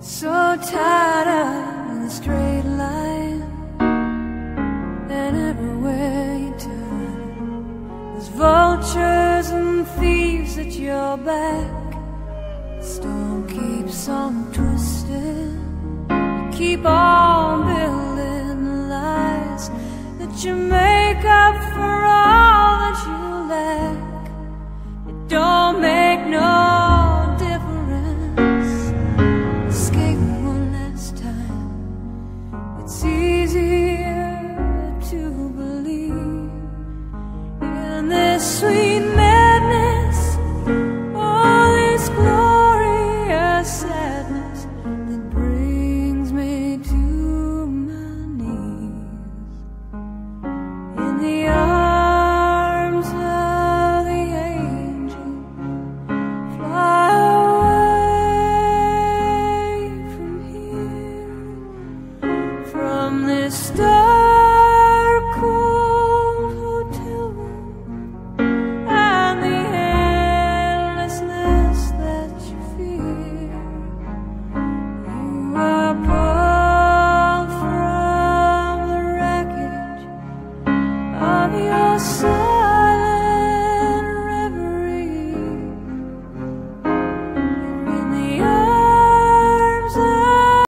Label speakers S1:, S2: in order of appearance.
S1: So tired of the straight line, and everywhere you turn, there's vultures and thieves at your back. The Storm keeps on twisting, keep on sweet. Man.